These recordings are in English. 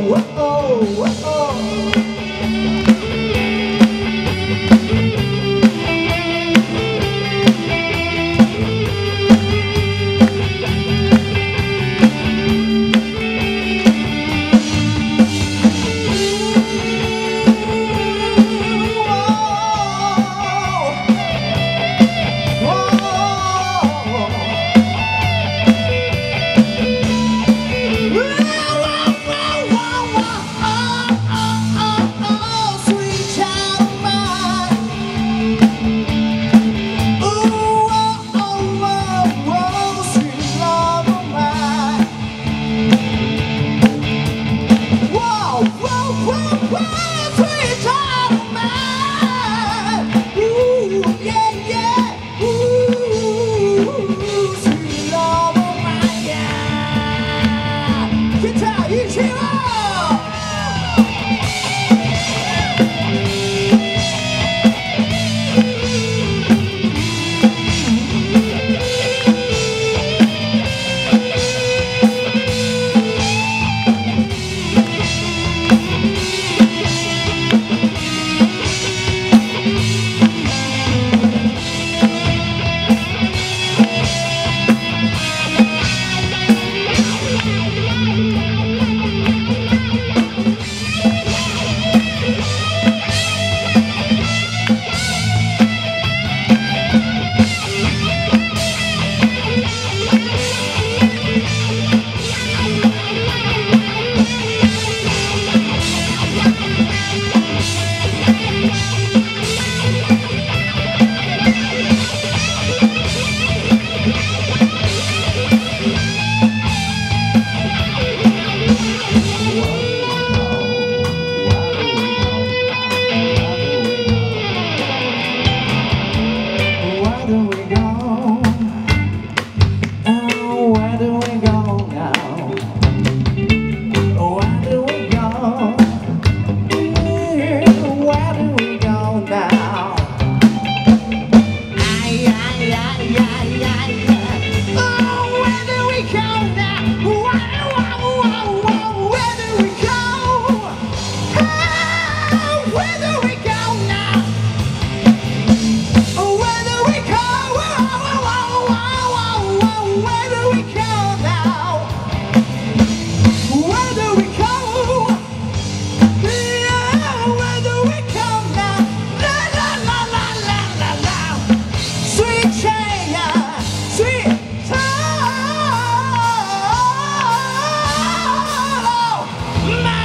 oh, oh, oh.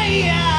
Maya.